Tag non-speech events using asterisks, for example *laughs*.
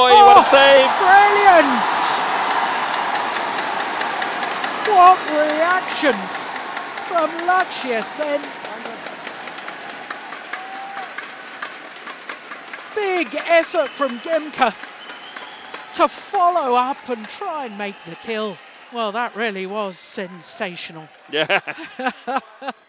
Oh, save. Brilliant! What reactions from Lakshya Sen. Big effort from Gemke to follow up and try and make the kill. Well, that really was sensational. Yeah. *laughs*